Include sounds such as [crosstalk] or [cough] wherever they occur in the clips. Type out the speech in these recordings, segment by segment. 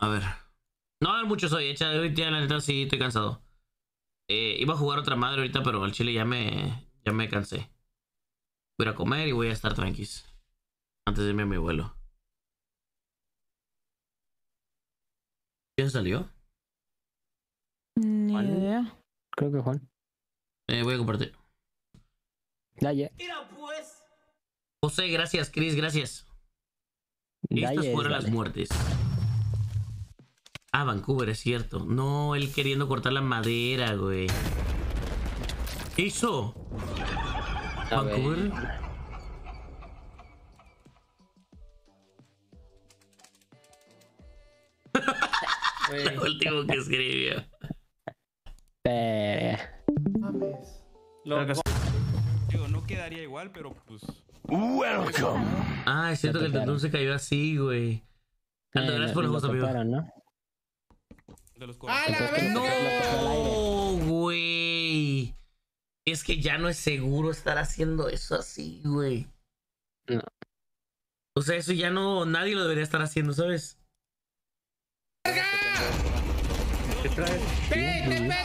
A ver. No va a haber muchos hoy, echa. Ahorita la neta sí estoy cansado. Eh, iba a jugar otra madre ahorita, pero al chile ya me, ya me cansé. Voy a ir a comer y voy a estar tranquis. Antes de irme a mi vuelo. ¿Quién salió? Ni ¿Cuál? idea. Creo que Juan. Eh, voy a compartir. Daye. José, gracias. Chris, gracias. Listos Daye es fueron las Dale. muertes. Ah, Vancouver, es cierto. No, él queriendo cortar la madera, güey. ¿Qué hizo? A ver. [laughs] Vancouver. El último que escribió. Eh, Lo- Digo, no quedaría igual, pero pues. Ah, es cierto que el te tendón se cayó así, güey. Eh, gracias por lo los votos, amigo. ¿no? De los ¡A la verga! Aire. No, güey. Es que ya no es seguro estar haciendo eso así, güey. No. O sea, eso ya no, nadie lo debería estar haciendo, ¿sabes? ¡Pe, tepe,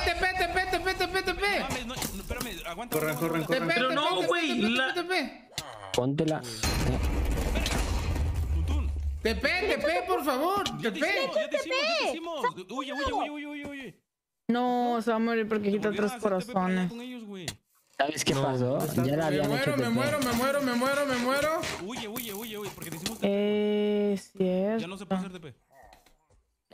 tepe, tepe, tepe, tepe, tepe! Mames, no, no, espérame, aguanta. Corran, corran, corran. Pero no, güey, la-. Póntela. Tepe, tepe, por favor, Ya te tepe. hicimos, ya te hicimos, ya te hicimos. Huye, huye, huye, huye, huye, huye. No, se va a morir porque quita tres corazones. con ellos, güey. ¿Sabes qué No, pasó? Ya la Me habían muero, hecho me muero, me muero, me muero, me muero. Huye, huye, huye, huye, porque te hicimos TP. Eh, cierto. Ya no se puede hacer TP.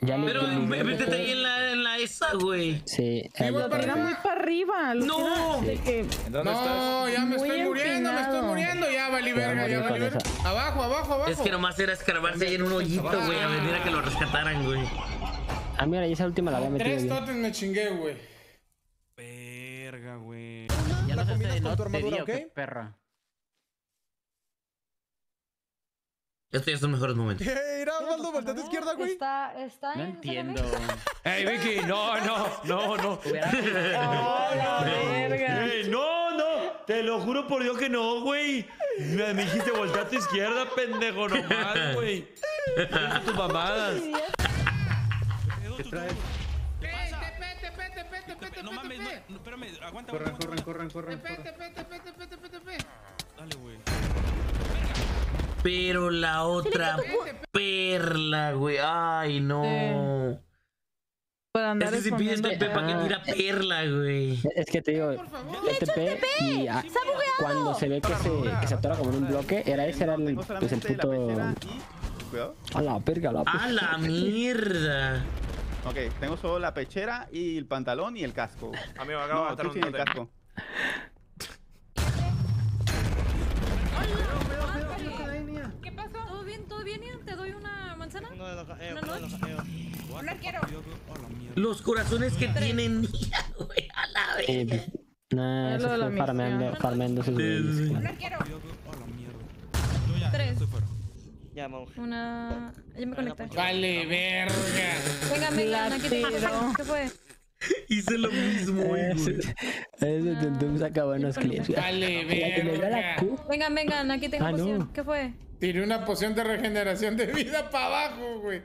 Ya le Pero métete ahí en la, en la esa, güey. Sí, Sí, voy para muy para arriba. lo No. que era de que- ¿Dónde estás? No, ya me Muy estoy muriendo, me estoy muriendo. Ya valí verga, ya valí verga. Abajo, abajo, abajo. Es que nomás era escarbarse ahí en un hoyito, güey, a venir a que lo rescataran, güey. Ah, mira, y esa última la había metido Tres totes me chingué, güey. Verga, güey. Ya La no combinas con tu armadura, ¿ok? perra. Estos ya son mejores momentos. ¡Eh, mira, Osvaldo, voltea a tu izquierda, güey! Está, está No en entiendo. ¡Ey, Vicky! No, no, no, no. ¡Oh, la verga! ¡Ey, no, no! Te lo juro por Dios que no, güey. Me me dijiste voltea a tu izquierda, pendejo, nomás, güey. Deja tus mamadas. ¿Qué traes? No mames, no, no, espérame, aguanta, Corran, aguanta, corran, aguanta. corran, corran, corran. tepe. Dale, güey. Pero la otra perla, güey. Ay, no. Por Es andar que si pides TP, ¿para todo. tira perla, güey? Es que te digo, TP y a- cuando se ve que se, que se atora como en un bloque, era ese era el, pues el la puto... pechera y... Cuidado. A la verga, la ¡A la mierda! Ok, tengo solo la pechera y el pantalón y el casco. Amigo, acabo de No, matar tú un el casco. ¿Qué pasó? ¿Todo bien? ¿Todo bien, Ian? ¿Te doy una manzana? ¿Una nuez? No quiero. A la mierda. Los corazones que tienen [laughs] Nia, güey. A la verga. Eh, nah, Es eso lo de la fue farmeando, misión. farmeando sus güeyes. Una quiero. Cuidado, a la mierda. Yo ya, Tres. estoy fuera. Una... Ya me conecté. Vale, verga. Venga, venga, La aquí tiró. ¿Qué fue? [laughs] Hice lo mismo, güey. Tuntum saca buenos clips. Vale, La que le da la verga. Q. Vengan, vengan, aquí tengo Ah, no. poción. ¿Qué fue? Tiré una poción de regeneración de vida para abajo, güey.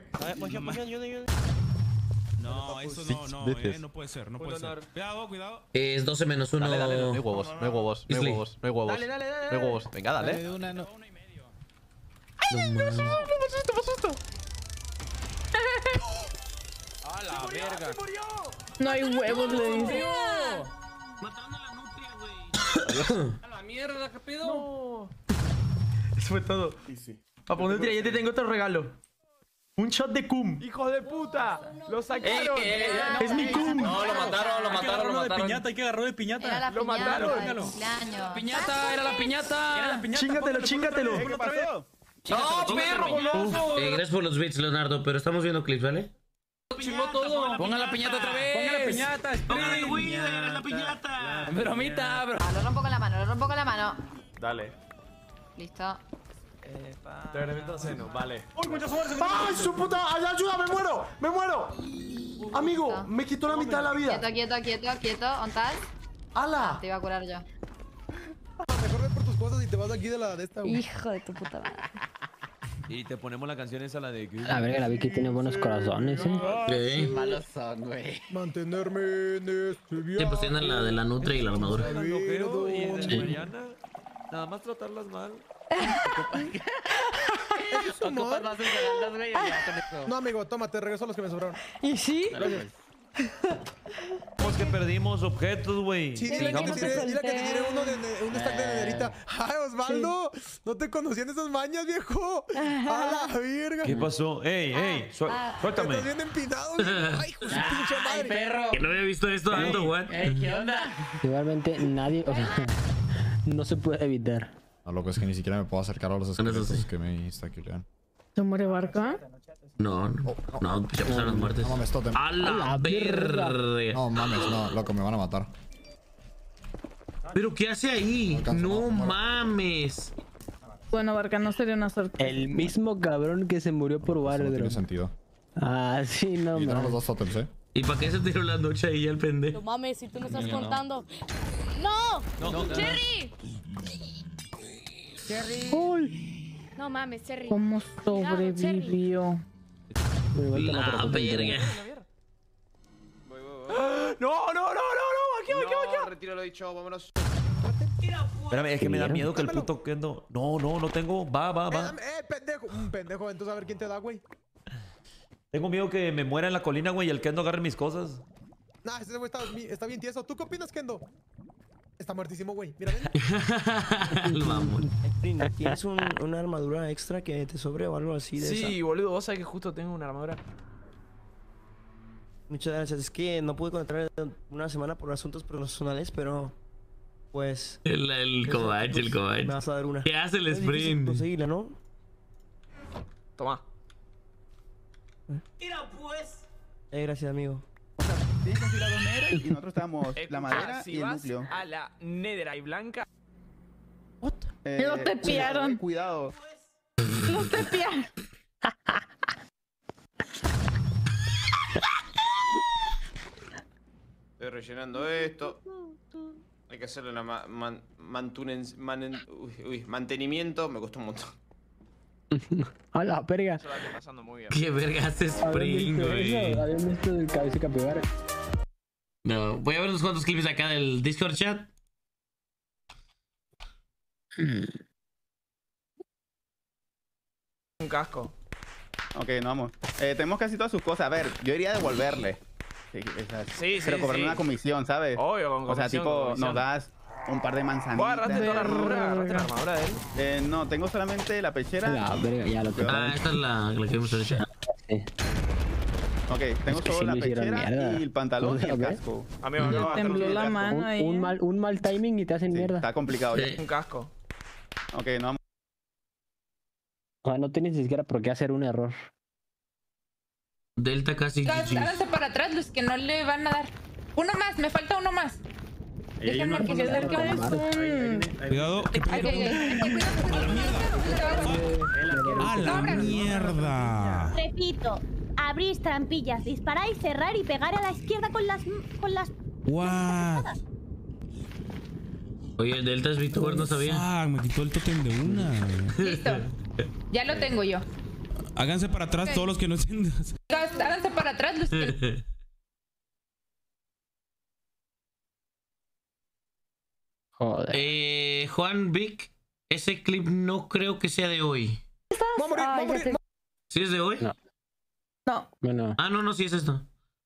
No, eso no, no, eh, no puede ser, no puede ser. Cuidado, cuidado. Es 12 menos 1. Dale, dale, no hay huevos, no hay huevos, no hay huevos, no hay huevos. Dale, dale, dale. No hay huevos. Venga, dale. De una, no. Uno y medio. A la verga. No hay huevos, le dice. Matando a la nutria, güey. [coughs] A la mierda, ¿qué pedo? Eso fue todo. Para ponerte ya te tengo otro regalo. Un shot de cum. ¡Hijo de puta! ¡Lo sacaron! Es mi cum. No, lo mataron, lo mataron, lo de mataron. piñata, hay que agarrarlo de piñata. Era la Lo piñata mataron. Piñata, era la piñata. Era la piñata. Chingatelo, chingatelo. ¿Qué pasó? No, perro, goloso. Eh, gracias por los bits, Leonardo, pero estamos viendo clips, ¿vale? Chingó todo. Pongan la piñata otra vez. Ponga la piñata. ¡Era la piñata! Bromita, bro. Ah, lo rompo con la mano, lo rompo con la mano. Dale. Listo. Te reviento seno, vale. ¡Ay, su puta! ¡Ay, ayuda! ¡Me muero! ¡Me muero! Amigo, me quitó la mitad de la vida. Quieto, quieto, quieto, quieto. ¿Ontas? ¡Hala! Te iba a curar yo. Mejor ve por tus cosas y te vas de aquí de la de esta, güey. Hijo de tu puta madre. Y te ponemos la canción esa, la de... La verga, la Vicky tiene buenos corazones, eh. Sí. Malos son, güey. Mantenerme en este viaje. Sí, pues tienen la de la Nutra y la armadura. Y de Sí. Mariana. Nada más tratarlas mal. [laughs] Ocupas más güey. No, amigo, tómate, regreso a los que me sobraron. ¿Y sí? Dale, pues. Como que perdimos objetos, güey. Sí, dile que, te tiré, dile que te tiré uno de, de- un stack de nederita. ¡Ay, Osvaldo! No te conocían esas mañas, viejo. ¡A la verga! ¿Qué pasó? ¡Ey, ey! suel- Suéltame. Estás bien empinado. [laughs] ¡Ay, hijo de su pinche Ay, madre! perro. Que no había visto esto tanto, güey. Ey, ¿qué onda? Igualmente, nadie, o sea, [laughs] no se puede evitar. No, loco, es que ni siquiera me puedo acercar a los Eso esqueletos sí. que me instaquilean. ¿Se muere barca? No, no. No, ya pasaron las muertes. No mames, totem. A la verga. No mames, no, loco, me van a matar. ¿Pero qué hace ahí? No no, mames. Bueno, barca no sería una suerte. El mismo cabrón que se murió por Eso no tiene sentido. Ah, sí, no Y tenemos los mames. dos totems, ¿eh? ¿Y para qué se tiró la noche ahí el pendejo? No mames, si tú me estás contando. ¡No! ¡Cherry! Uy, No mames, Cherry. ¿cómo sobrevivió? La La propuesta entera. verga. ¡No, no, no, no, no! ¡Aquí, aquí, aquí! retiro lo dicho, vámonos. Espérame, es que me da miedo que el puto Kendo. No, no, no tengo. Va, va, va. ¡Eh, pendejo! Un pendejo, entonces a ver quién te da, güey. Tengo miedo que me muera en la colina, güey, y el Kendo agarre mis cosas. Nah, ese güey está, está bien tieso. ¿Tú qué opinas, Kendo? Está muertísimo, güey. Mira, ven. [laughs] El mamón. ¿Tienes un- una armadura extra que te sobre o algo así de Sí, esa? boludo, vos sabés que justo tengo una armadura. Muchas gracias. Es que no pude conectar una semana por asuntos personales, pero pues El, el cobache, el me cobache. vas a dar una. ¿Qué hace el Es sprint? conseguirla, ¿no? Toma. Eh, gracias, amigo. Tienes que conseguir a dos negras y nosotros estamos [laughs] la madera si y el vas núcleo. a la Nedera y Blanca, Eh, Lo te cuidado, eh. Los tepiaron. estoy rellenando esto. Hay que hacerle una ma- man- mantunen- manen- uy, uy, mantenimiento. Me costó un montón. [laughs] A la verga. Se la estoy pasando muy bien. ¿Qué verga hace ¿Habían Spring, güey? eso? ¿Habían visto el cabeza capibara? No, voy a ver unos cuantos clips acá del Discord chat. Un casco. Ok, no vamos. Eh, tenemos casi todas sus cosas. A ver, yo iría a devolverle. Sí, esas- Sí, sí, Pero cobrarle sí. una comisión, ¿sabes? Obvio, con O sea, comisión, tipo, comisión. nos das un par de ¿Vos manzanitas. agarraste toda la armadura? ¿Agarraste la armadura de él? Eh, no, tengo solamente la pechera. La verga, ya lo tengo. Ah, esta es la, la que vimos ahorita. Sí. Ok, tengo Es que solo sí la pechera mierda. y el pantalón y el casco. Amigo, de tembló la un- mano ahí. un mal, un mal timing y te hacen Sí, mierda. está complicado ya. Sí. un casco. Ok, no vamos. O sea, no tienes ni siquiera por qué hacer un error. Delta casi. Háganse para atrás los que no le van a dar. Uno más, me falta uno más. Déjenme que se acerque uno. Cuidado. ¡A la mierda! Repito, abrís trampillas, disparáis, cerrar y pegar a la izquierda con las con las What? Oye, el Delta es VTuber, no sabía. Fuck, me quitó el totem de una. Listo. Ya lo tengo yo. Háganse para atrás todos los que no estén. [laughs] Háganse para atrás los que [laughs] Joder. eh, Juan Vic, ese clip no creo que sea de hoy. ¡Va a morir, va a morir! ¿Sí es de hoy? No. No. Bueno, Ah, no, no, sí es esto.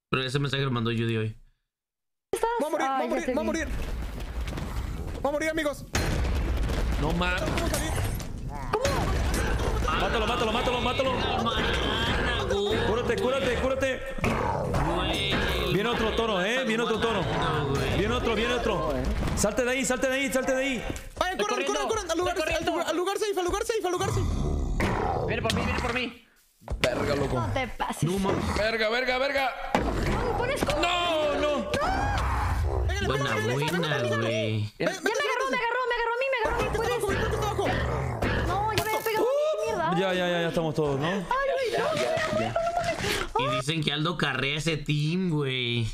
Pero ese mensaje lo mandó Judy hoy. ¡Va a morir, va a Ay, morir, va a morir! ¡Va a morir, amigos! No mames. Mátalo, mátalo, mátalo, mátalo. Cúrate, cúrate, cúrate. Viene otro tono, eh. Viene otro tono. Viene otro, viene otro. Salte de ahí, salte de ahí, salte de ahí. ¡Ay, corran, corran, corran! ¡Al lugar, al lugar, al lugar safe, al lugar safe, al lugar safe! Viene por mí, viene por mí. Verga, loco. No te pases. Verga, verga, verga. No, no. Buena, buena, güey. Ya me agarró, me agarró, me agarró a mí, me agarró a mí. No, ya me había pegado. Mierda. Ya, ya, ya, ya estamos todos, ¿no? Y dicen que Aldo carrea ese team, güey.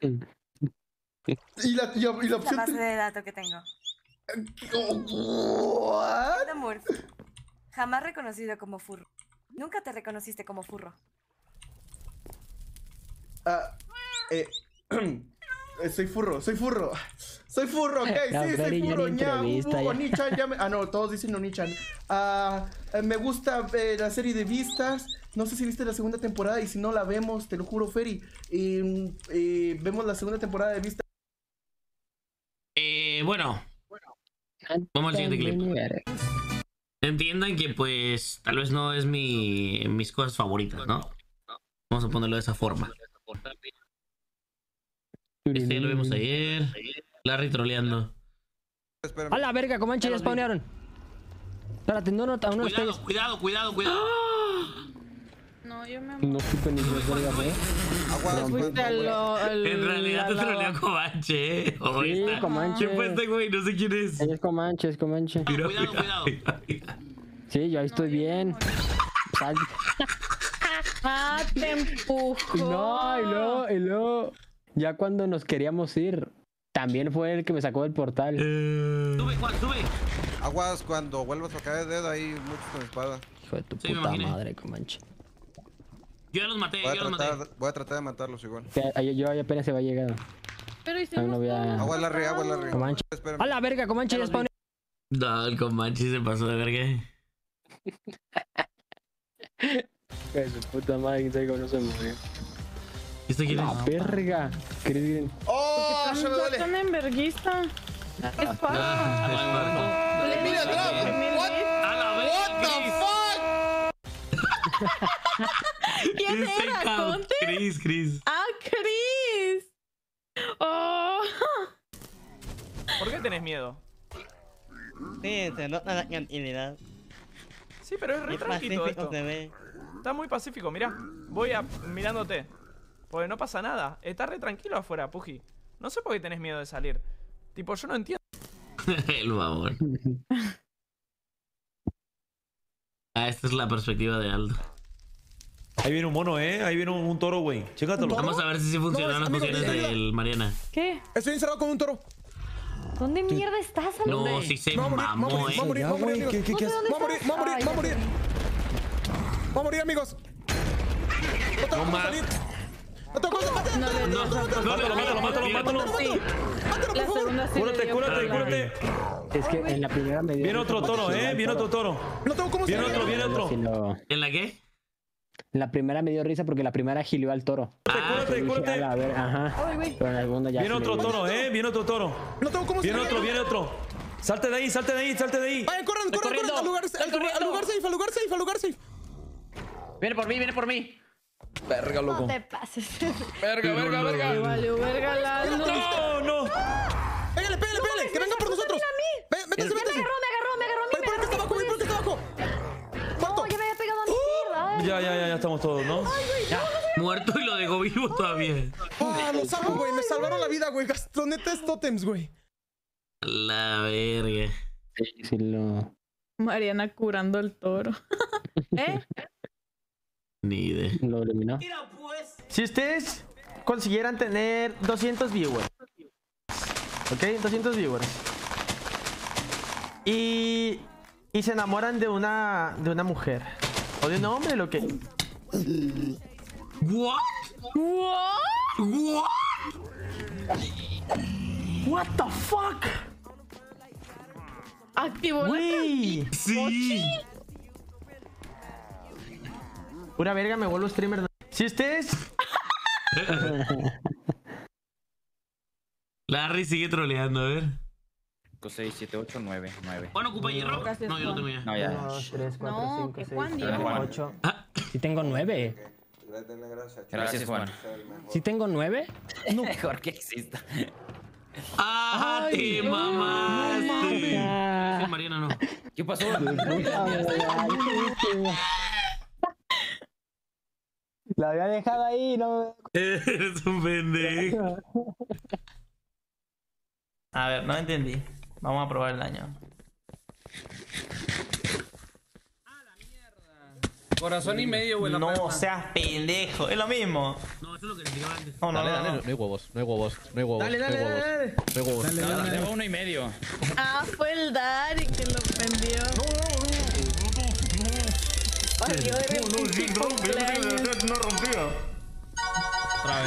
Y la, y, y la opción. de dato que tengo. Jamás reconocido como furro. Nunca te reconociste como furro. Ah, eh, eh, [clears throat] soy furro, soy furro. Soy furro, ok, [laughs] sí, soy furro. uh, ya. Oni-chan, ya me- Ah, no, todos dicen Oni-chan. Ah, eh, me gusta eh, la serie de vistas. No sé si viste la segunda temporada y si no la vemos, te lo juro, Ferry. Y, y vemos la segunda temporada de vistas. Eh, bueno. Vamos al siguiente clip. Entiendan que pues tal vez no es mi mis cosas favoritas, ¿no? Vamos a ponerlo de esa forma. Este lo vimos ayer. Larry troleando. A la verga, Comanche, ya spawnearon. Espérate, no, no, no Cuidado, cuidado, cuidado, cuidado. No, yo me. No supe ni qué verga fuiste al. En realidad te al- troleó Comanche, ¿eh? Sí, está. Comanche. ¿Quién fue este güey? No sé quién es. Es Comanche, es Comanche. Mira, cuidado, cuidado. Sí, yo ahí estoy bien. Sal- Ah, te empujo. No, y luego, y luego, ya cuando nos queríamos ir, también fue el que me sacó del portal. Sube, Juan, sube. Aguas cuando vuelvas a caer dedo ahí muchos con espada. Hijo de tu Sí, puta madre, Comanche. Yo ya los maté, Voy a, yo ya los maté. tratar, voy a tratar de matarlos igual. Ya- Yo, yo apenas se va a llegar. Pero Aún no hicimos voy a... Agua Larry, agua Larry. Comanche. A la verga, Comanche, ya spawnearon. No, el Comanche se pasó de verga. [laughs] De su puta madre, quién sabe cómo no se murió. ¿Y esto quién La es? verga. ¿Qué ¡Oh! Están, ¡Ya me duele! están en verguista. ¿Qué pasa? Ah, ¡Eh, mira atrás! What? A la What the fuck? [laughs] [laughs] ¿Quién era? ¿Conte? Chris, Chris. ¡Ah, Chris! ¡Oh! ¿Por qué tenés miedo? Sí, se nota la cantidad. Sí, pero es re tranquilo esto. ve. Está muy pacífico, mirá. Voy a mirándote. Porque no pasa nada. Está re tranquilo afuera, Puji. No sé por qué tenés miedo de salir. Tipo, yo no entiendo. [laughs] el babón. [laughs] Ah, esta es la perspectiva de Aldo. Ahí viene un mono, ¿eh? Ahí viene un, un toro, güey. Chécatelo. Vamos a ver si sí funcionan No, las ayuda. del Mariana. ¿Qué? Estoy encerrado con un toro. ¿Dónde mierda estás, amigo? No, si se Me voy a mamó, morir, me voy a eh. morir, voy a morir. ¿qué- qué- qué haces? dónde voy a morir, voy a morir, voy a morir. Voy a morir, amigos. No tengo cómo ma- salir. No. Mátalo, mátalo, mátalo, mátalo. Sí. Mátalo, por favor. sí Cúrate, cúrate, cúrate. Es que en la primera me dio... Viene otro toro, ¿eh? Viene otro toro. No tengo cómo Viene otro, viene otro. Sí, ¿En la qué? La primera me dio risa porque la primera gilió al toro. Cúrate, Dije, cúrate. "A la ver, ajá. Pero en la segunda ya Viene otro toro, ¿eh? Viene otro toro. No tengo cómo Viene otro, viene otro. Salte de ahí, salte de ahí, salte de ahí. Vayan, corran, corran, corran. Al lugar, al, lugar- al lugar safe, al lugar safe, al lugar safe. Viene por mí, viene por mí. Verga, No loco. te pases. Verga, verga, verga. valió verga Lando. No, no. Pégale, pégale, pégale. Que vengan por nosotros. Estamos todos, ¿no? Muerto y lo dejó vivo todavía. Ah, los amo, güey. Me salvaron la vida, güey. Gastonetes totems, güey. La verga. Sí, sí lo... Mariana curando el toro. [laughs] ¿Eh? Ni idea. lo eliminó. Si ustedes consiguieran tener 200 viewers, ¿ok? 200 viewers. Y, y se enamoran de una, de una mujer. O de un hombre, lo que... What? What? What? What the fuck? Activó la Güey. Sí. Pura verga, me vuelvo streamer. Si ustedes... [laughs] Larry sigue troleando, a ver. 6, 7, 8, 9, 9. Juan, ¿ocupa hierro? No, yo no tengo ya. No, ya. 3, No, que Juan dijo. 8. Sí tengo 9. Gracias, Juan. ¿Sí tengo 9? Mejor que exista. ¡Ah, te mamaste! Ah, Sí, Mariana no. ¿Qué pasó? [laughs] La había dejado ahí, no. [laughs] Eres un pendejo. A ver, no entendí. Vamos a probar el daño. Corazón y medio, güey. No perra. seas pendejo, es lo mismo. No, eso es lo que te digo antes. No, no, Dale, no, dale, no. no hay huevos, no hay huevos, no hay huevos. Dale, no hay dale, huevos, dale. No hay huevos. No, lleva uno y medio. Ah, fue el Dari que lo prendió. Valió verga el pinche cumpleaños. No rompía. Otra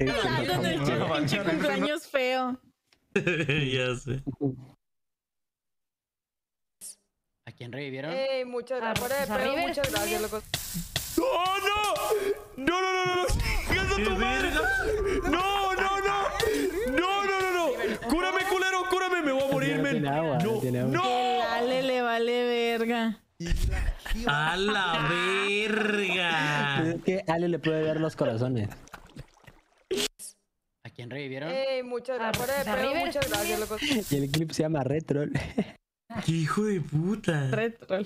vez. Aldo en el pinche [laughs] cumpleaños feo. [laughs] ya sé. [laughs] ¿A quién revivieron? Ey, muchas gracias. Fuera de pues, pedo, arriba muchas gracias, loco. ¡Oh, no! ¡No, no, no, no! no! ¡Chingas a tu madre! ¡No, no, no! ¡No, no, no, no! ¡Cúrame, culero! ¡Cúrame! ¡Me voy a morir, men! no tiene agua. El Ale le vale verga. A la verga. Es que Ale le puede ver los corazones. ¿A quién revivieron? Ey, muchas gracias. Arriba eres muchas gracias, loco. Y el clip se llama Retro. ¡Qué hijo de puta! Retro.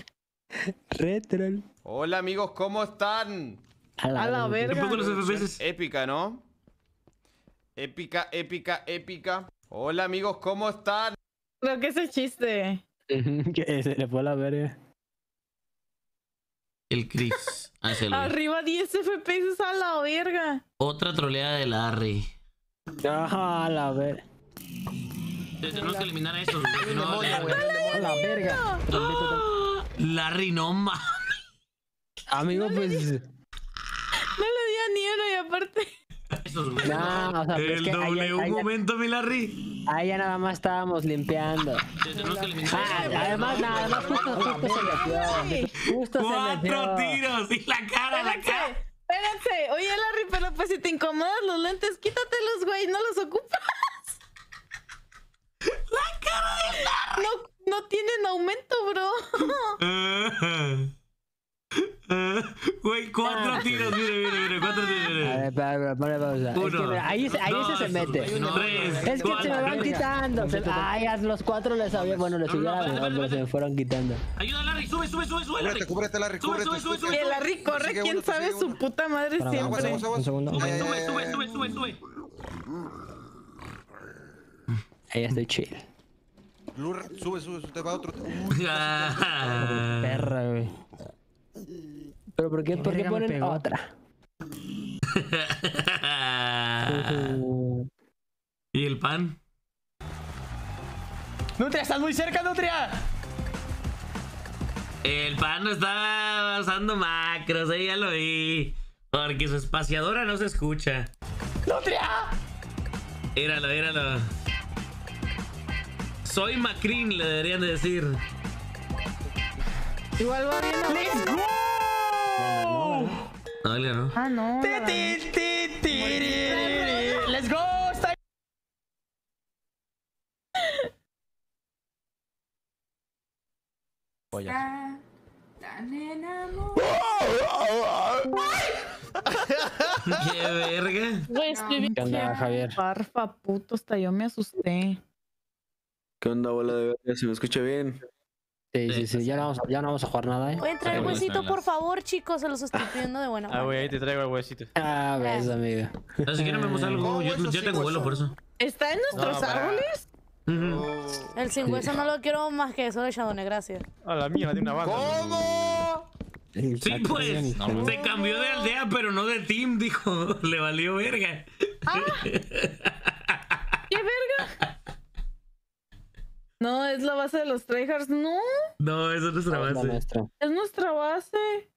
Retro. Hola amigos, ¿cómo están? A la, A la ¿Qué verga. poco los FPS? Épica, ¿no? Épica, épica, épica. Hola amigos, ¿cómo están? Creo que ese chiste. [laughs] que se le fue la verga. El Chris. Arriba 10 FPS a la verga. Otra troleada de Larry. Ah, a la verga. Tenemos que eliminar a esos. [laughs] güey, No, A la verga. Larry, no mames. Amigo, pues. No le di a ni uno y aparte. Esos. No, o sea, pues El que doble, ahí- un ahí- momento, mi Larry. Ahí ya nada más estábamos limpiando. Tenemos que eliminar Ah, además, nada, además justo, justo se metió. Justo se Cuatro tiros y la cara, la cara. espérense. Oye, Larry, pero pues si te incomodas los lentes, quítatelos, güey. No los ocupas. La cara de Larry. No, no tienen aumento, bro. [laughs] Güey, cuatro tiros, mire, mire, mire, cuatro tiros, A mire. ver, espera, espera, ponle pausa. Es que Uno, mira, ahí, se- ahí dos, ese se mete. tres, Es que se me van quitando. se- Ay, a los cuatro les había. Bueno, les No, no, hubiera ganado, pero se me fueron quitando. Ayuda, Larry, sube, sube, sube, sube, Larry. Cúbrete, Larry, Sube, cúbrete. sube, sube, sube. El Larry corre, quién uno, sabe su uno. puta madre siempre. Un segundo. Ya, Sube, sube, ya. sube, sube, sube. Ahí estoy chill. Blur, sube, sube, sube, te va otro. Uy, [laughs] Ah. Perra, güey. Pero ¿por qué, por qué ponen pegó? otra? [laughs] ¿Y el pan? ¡Nutria, estás muy cerca, Nutria! El pan no está usando macros, ahí ya lo vi. Porque su espaciadora no se escucha. ¡Nutria! Éralo, éralo. Soy Macrin, le deberían de decir. Igual va bien. ¿no? No, él ganó. Ah, no. Ti, la ti, ti, ti, ri, ri, ri. ¡Let's go! Está- [laughs] ¡Qué verga! Güey, estoy bien. ¿Qué onda, Javier? Parfa, puto, hasta yo me asusté. ¿Qué onda, bola de verga? ¿Se me escucha bien? Sí, sí, sí. Ya no vamos a, ya no vamos a jugar nada, ¿eh? ¿Pueden traer Ahí huesito, por favor, chicos? Se los estoy pidiendo de buena Ah, güey, ahí te traigo el huesito. Ah, ves, amigo. No, si quieren vemos algo. Yo, yo tengo vuelo por eso. ¿Está en nuestros árboles? El sin hueso no lo quiero más que eso de Shadone, gracias. A la mía, de una banda. ¿Cómo? Sí, pues. Se cambió de aldea, pero no de team, dijo. [laughs] Le valió verga. ¿Qué [laughs] verga? No, es la base de los tryhards. No, No, eso no es nuestra La base. nuestra. es nuestra [laughs] base.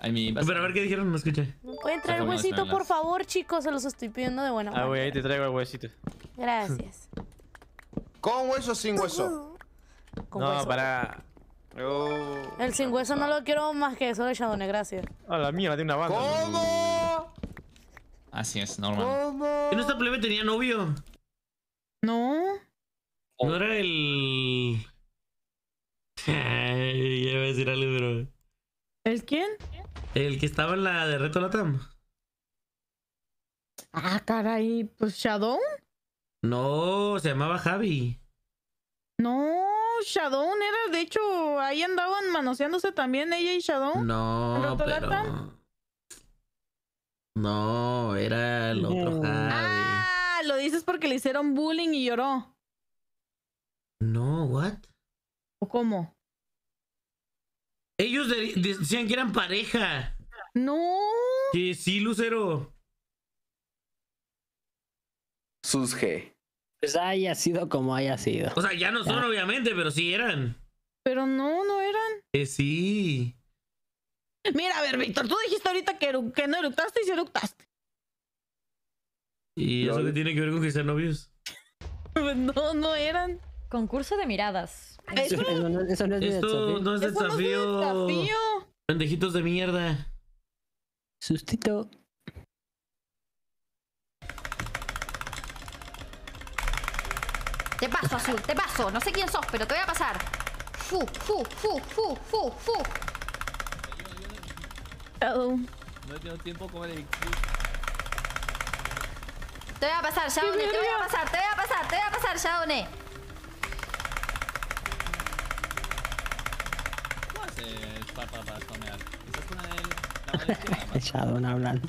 Pero a ver qué dijeron, no escuché. ¿Pueden traer huesito, las por favor, chicos? Se los estoy pidiendo de buena Ah, mano. güey, ahí te traigo el huesito. Gracias. ¿Con hueso o sin hueso? Con No, hueso. para. Oh. El sin hueso no lo quiero más que eso de Shadone, gracias. A la mía, de una banda. ¿Cómo? Así es, normal. ¿Cómo? ¿Que no esta plebe tenía novio? No. No era el. [laughs] Ya iba a decir algo, pero. ¿El quién? El que estaba en la de Reto Latam. Ah, caray. Pues Shadow. No, se llamaba Javi. No, Shadow era, de hecho, ahí andaban manoseándose también ella y Shadow. No, ¿En Reto pero. No, era el otro Javi. Ah, dices porque le hicieron bullying y lloró. No, what? ¿O cómo? Ellos de- decían que eran pareja. No. Que sí, Lucero. Sus G. Pues haya sido como haya sido. O sea, ya no son, obviamente, pero sí eran. Pero no, no eran. Eh, sí. Mira, a ver, Víctor, tú dijiste ahorita que, eru- que no eructaste y si eructaste. ¿Y eso qué tiene que ver con que sean novios? No, no eran. Concurso de miradas. Eso, eso no, eso no es de Esto desafío. no es Eso no es de desafío. desafío. Pendejitos de mierda. Sustito. Te paso, Azul, te paso. No sé quién sos, pero te voy a pasar. Fu, fu, fu, fu, fu, fu. No tengo tiempo como de... Te voy a pasar, Shadow, te voy a pasar, te voy a pasar, te voy a pasar, Shadow. ¿Cómo para spamear? El... Shadow hablando.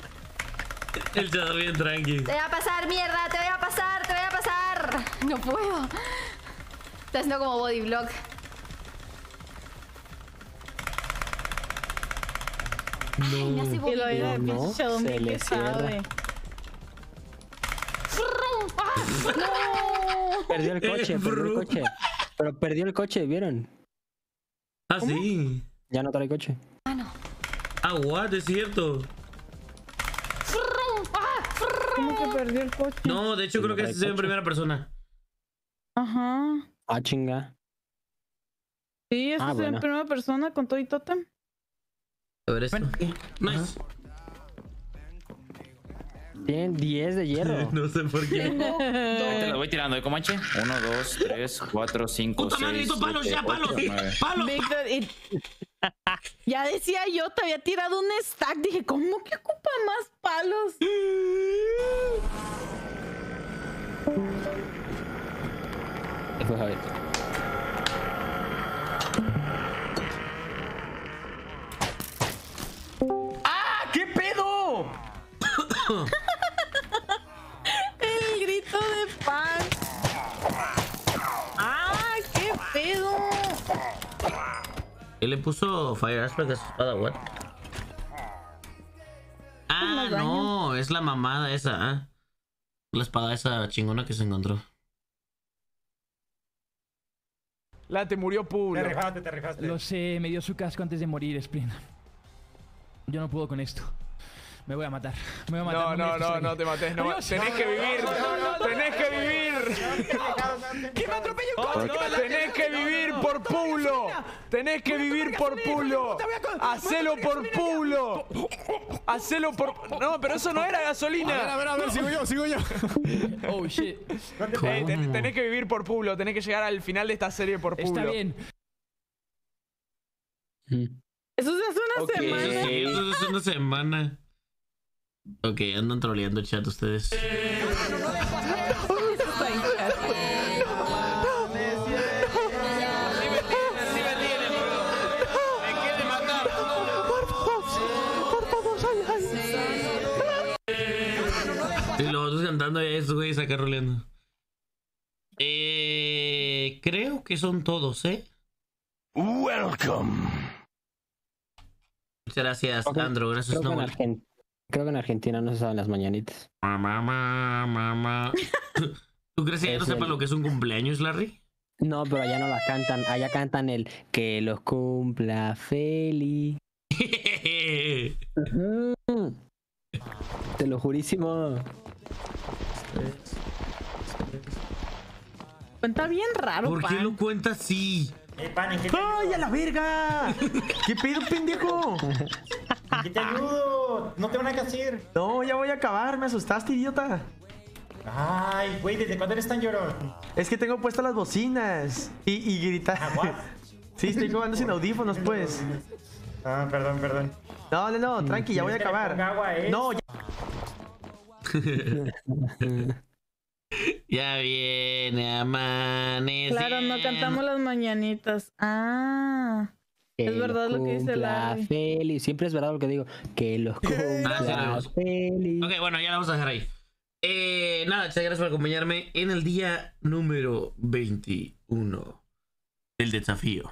El chador bien tranqui. Te voy a pasar, mierda, te voy a pasar, te voy a pasar. No puedo. Está haciendo como body block. Ay, me hace body No, Shadow se le que cierra. ¡No! [laughs] Perdió el coche, perdió el coche. Pero perdió el coche, ¿vieron? Ah, sí. Ya no trae coche. Ah, what, es cierto. ¿Cómo que perdió el coche? No, de hecho Sí, creo no que este se ve en primera persona. Ajá. Ah, chinga. Sí, eso Ah, es en bueno. primera persona con todo y totem. A ver esto. Nice. Tienen 10 de hierro. [laughs] no sé por qué. Tengo [laughs] Te lo voy tirando, ¿eh, Comanche? 1, 2, 3, 4, 5, Puta 6, madre, necesito palos, 7, ya, palos. 8, 9. Palos. Víctor, y- [laughs] ya decía yo, te había tirado un stack. Dije, ¿cómo que ocupa más palos? Pues a ver. ¡Ah! ¿Qué pedo? De pan. ¡Ah! ¡Qué pedo! Él le puso Fire Aspect a su espada, what? Ah, más daño. no, es la mamada esa, ¿ah? La espada esa chingona que se encontró. La te murió Pulo. te rifaste. Lo sé, me dio su casco antes de morir, Sprint. Yo no puedo con esto. Me voy a matar. Me voy a No, matar. no, no, no te mates. No, tenés que vivir. Tenés que vivir. ¡Que me atropelló un Oh, coche! no, tenés que vivir por Pulo. Tenés que vivir por Pulo. Hacelo por Pulo. Hacelo por. No, pero eso no era gasolina. A ver, a ver, a ver, sigo yo, sigo yo. Oh, shit. Tenés que vivir por Pulo. Tenés que llegar al final de esta serie por Pulo. Está bien. Eso se hace una semana. Sí, eso es una semana. Ok, andan troleando chat ustedes. Y los otros cantando y estos güeyes acá roleando. Eh, creo que son todos, ¿eh? Welcome. Muchas gracias, Andrew. Gracias, Snowball. Creo que en Argentina no se saben las mañanitas. Mamá, mamá, mamá. [laughs] ¿Tú crees que ya no Es sepa el- lo que es un cumpleaños, Larry? No, pero allá no la cantan. Allá cantan el que los cumpla feliz. [laughs] Te lo jurísimo. Cuenta bien raro, ¿Por qué lo cuenta así? ¡Ay, a la verga! [laughs] ¿Qué pedo, pendejo? ¿Qué te ayudo? No te van a hacer. No, ya voy a acabar, me asustaste, idiota. Ay, güey, ¿desde cuándo eres tan llorón? Es que tengo puestas las bocinas y, y gritar. [laughs] Sí, estoy jugando sin audífonos, pues. Ah, perdón, perdón. No, no, no, tranqui, ya voy a ¿Quieres que le acabar. agua esto? No, ya. [laughs] Ya viene amaneciendo. Claro, no cantamos las mañanitas. Ah. Que Es verdad lo que dice cumpla Larry. feliz. Siempre es verdad lo que digo. Que los [laughs] Ah, sí, cumpla feliz. Ok, bueno, ya la vamos a dejar ahí. Eh, nada, muchas gracias por acompañarme en el día número 21 del desafío.